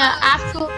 absolutely.